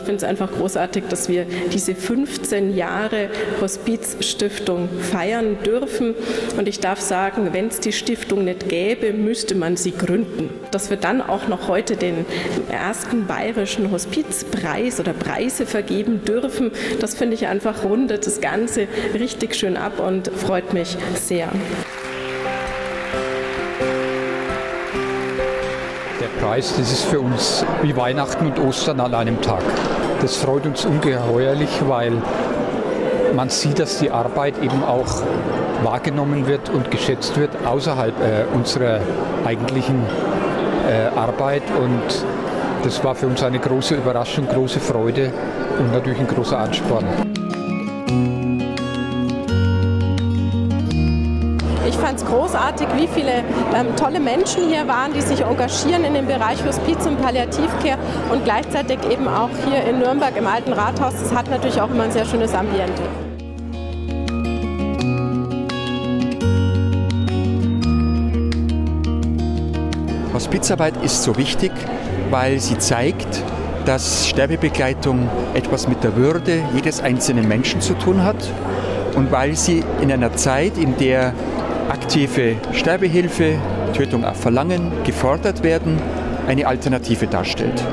Ich finde es einfach großartig, dass wir diese 15 Jahre Hospizstiftung feiern dürfen. Und ich darf sagen, wenn es die Stiftung nicht gäbe, müsste man sie gründen. Dass wir dann auch noch heute den ersten bayerischen Hospizpreis oder Preise vergeben dürfen, das finde ich einfach rundet das Ganze richtig schön ab und freut mich sehr. Preis, das ist für uns wie Weihnachten und Ostern an einem Tag. Das freut uns ungeheuerlich, weil man sieht, dass die Arbeit eben auch wahrgenommen wird und geschätzt wird außerhalb äh, unserer eigentlichen äh, Arbeit. Und das war für uns eine große Überraschung, große Freude und natürlich ein großer Ansporn. Fand es großartig, wie viele ähm, tolle Menschen hier waren, die sich engagieren in dem Bereich Hospiz und Palliativcare und gleichzeitig eben auch hier in Nürnberg im Alten Rathaus. Das hat natürlich auch immer ein sehr schönes Ambiente. Hospizarbeit ist so wichtig, weil sie zeigt, dass Sterbebegleitung etwas mit der Würde jedes einzelnen Menschen zu tun hat und weil sie in einer Zeit, in der aktive Sterbehilfe, Tötung auf Verlangen gefordert werden, eine Alternative darstellt.